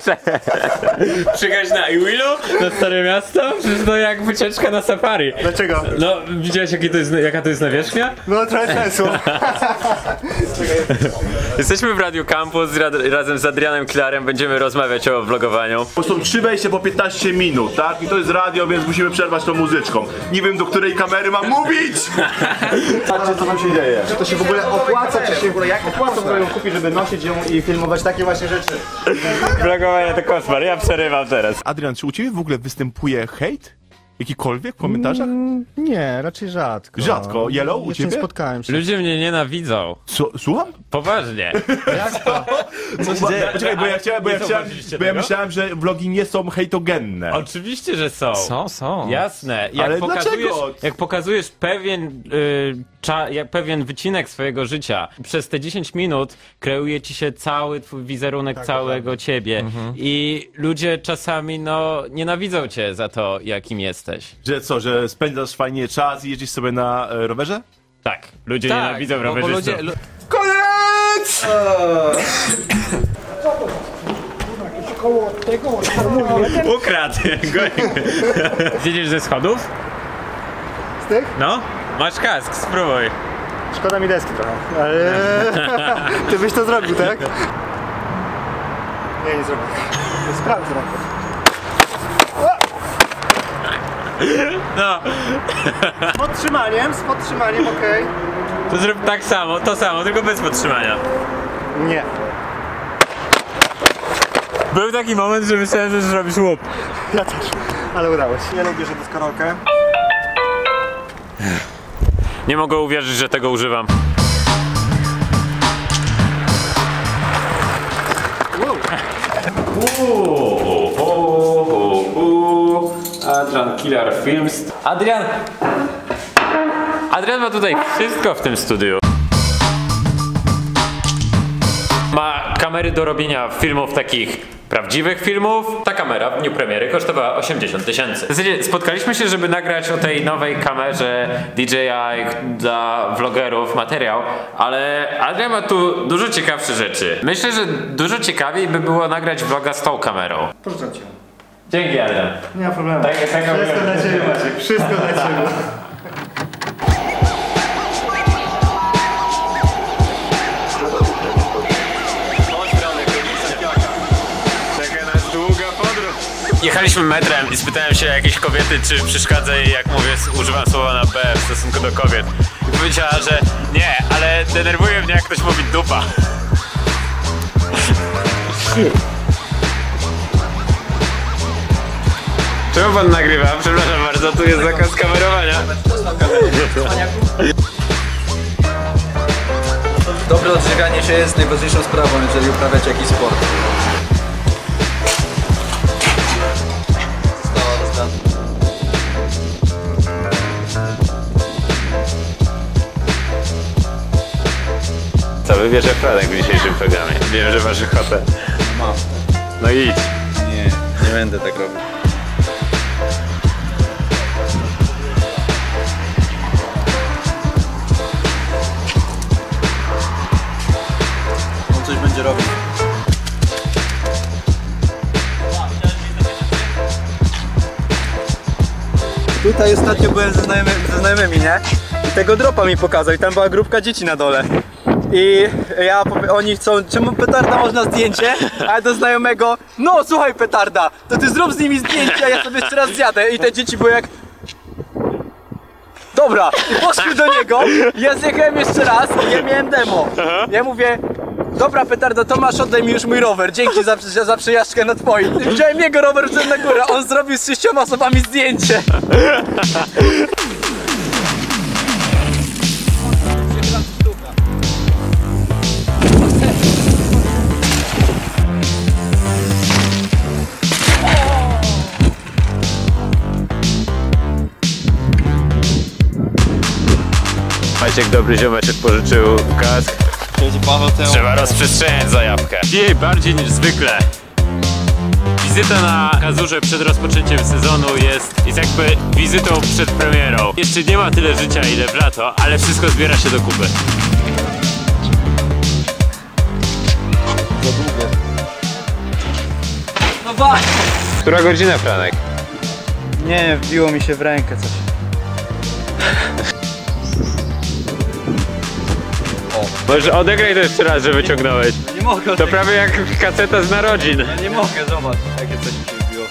Przyjechać na Iwilu? Na Stare Miasto? Przecież to jak wycieczka na safari. Dlaczego? No, widziałeś jaki to jest, jaka to jest nawierzchnia? No trochę sensu. Jesteśmy w Radio Campus ra razem z Adrianem Klarem, będziemy rozmawiać o vlogowaniu. Bo są trzy wejścia po 15 minut, tak? I to jest radio, więc musimy przerwać tą muzyczką. Nie wiem do której kamery mam mówić! Patrzcie co tam się dzieje. To się w ogóle opłaca, czy się w ogóle jak opłaca ogóle ją kupić, żeby nosić ją i filmować takie właśnie rzeczy? Vlogowanie to koszmar, ja przerywam teraz. Adrian, czy u ciebie w ogóle występuje hejt? Jakikolwiek w komentarzach? Nie, raczej rzadko. Rzadko. Yellow, u Jeszcze nie ciebie? spotkałem się. Ludzie mnie nienawidzą. Co, słucham? Poważnie. Co się dzieje? Poczekaj, bo ja chciałem, bo ja chciałem, bo ja myślałem, że vlogi nie są hejtogenne. Oczywiście, że są. Są, są. Jasne. Jak Ale pokazujesz, dlaczego? Jak pokazujesz pewien, y, cza, jak pewien wycinek swojego życia, przez te 10 minut kreuje ci się cały twój wizerunek całego ciebie. I ludzie czasami, no, nienawidzą cię za to, jakim jesteś. Że co, że spędzasz fajnie czas i jeździsz sobie na e, rowerze? Tak, ludzie Tak, nienawidzą bo, bo rowerzystów. ludzie, lu- Koniec! Ukradł! Zjedziesz ze schodów? Z tych? No. Masz kask, spróbuj. Szkoda mi deski trochę. Ale... Ty byś to zrobił, tak? Nie, nie zrobię. Sprawdzę. No, Z podtrzymaniem, z podtrzymaniem, okej. to zrób tak samo, to samo, tylko bez podtrzymania. Nie. Był taki moment, że myślałem, że zrobisz łup. Ja też. Ale udało się. Nie lubię, żeby w karaoke. Nie mogę uwierzyć, że tego używam. Adrian Killer Films. Adrian! Adrian ma tutaj wszystko w tym studiu. Ma kamery do robienia filmów takich prawdziwych filmów. Ta kamera w dniu premiery kosztowała 80 tysięcy. W zasadzie spotkaliśmy się, żeby nagrać o tej nowej kamerze DJI dla vlogerów materiał, ale Adrian ma tu dużo ciekawsze rzeczy. Myślę, że dużo ciekawiej by było nagrać vloga z tą kamerą. Proszę cię. Dzięki Adrian. Nie ma problemu. Tak, tak, Wszystko dla ciebie, Maciek. Wszystko dla ciebie. Jechaliśmy metrem i spytałem się jakiejś kobiety, czy przeszkadza jej, jak mówię, używam słowa na B w stosunku do kobiet. I powiedziała, że nie, ale denerwuje mnie, jak ktoś mówi dupa. Czemu pan nagrywa? Przepraszam bardzo, tu jest zakaz kamerowania. dobre odżywianie się jest najważniejszą sprawą, jeżeli uprawiacie jakiś sport. Co wybierze Franek w dzisiejszym programie? Wiem, że masz ochotę. Mam. No idź. Nie, nie będę tak robił. Tutaj ostatnio byłem ze znajomymi, ze znajomymi, nie? I tego dropa mi pokazał i tam była grupka dzieci na dole. I ja oni chcą, czemu petarda można zdjęcie? A ja do znajomego, no słuchaj petarda, to ty zrób z nimi zdjęcie, a ja sobie jeszcze raz zjadę. I te dzieci były jak... Dobra, i poszły do niego, ja zjechałem jeszcze raz i ja miałem demo. Ja mówię, dobra petarda, to masz, oddaj mi już mój rower, dzięki za, za, za przejażdżkę na twoim. Wziąłem jego rower, wszedłem na górę, on zrobił z sześcioma osobami zdjęcie. Maciek dobry ziomeczek pożyczył kask. Trzeba rozprzestrzeniać zajawkę. Dzisiaj bardziej niż zwykle. Wizyta na Kazurze przed rozpoczęciem sezonu jest, jest jakby wizytą przed premierą. Jeszcze nie ma tyle życia ile w lato, ale wszystko zbiera się do kupy. Fuck! Która godzina, Franek? Nie, wbiło mi się w rękę coś. Może odegraj to jeszcze raz, że wyciągnąłeś. Nie mogę To prawie jak kaseta z narodzin. Ja nie mogę, zobacz, jakie coś mi się wbiło.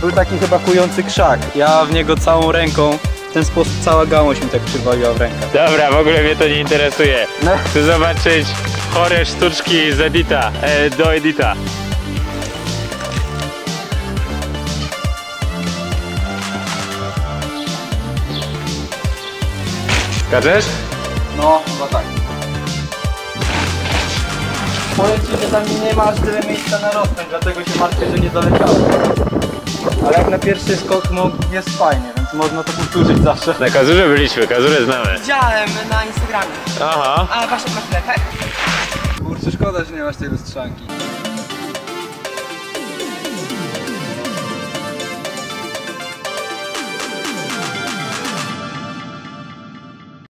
Był taki chyba kujący krzak. Ja w niego całą ręką, w ten sposób cała gałąź mi tak przywaliła w rękę. Dobra, w ogóle mnie to nie interesuje. No. Chcę zobaczyć chore sztuczki z Edita, e, do Edita. Skaczesz? No, chyba tak. Powiem ci, że tam nie ma aż tyle miejsca na rozpęd, dlatego się martwię, że nie doleciałem. Ale jak na pierwszy skok no, jest fajnie, więc można to powtórzyć zawsze. Na Kazurze byliśmy, Kazurę znamy. Widziałem na Instagramie. Aha. A właśnie masz chwilę, tak? Kurczę, szkoda, że nie masz tej lustrzanki.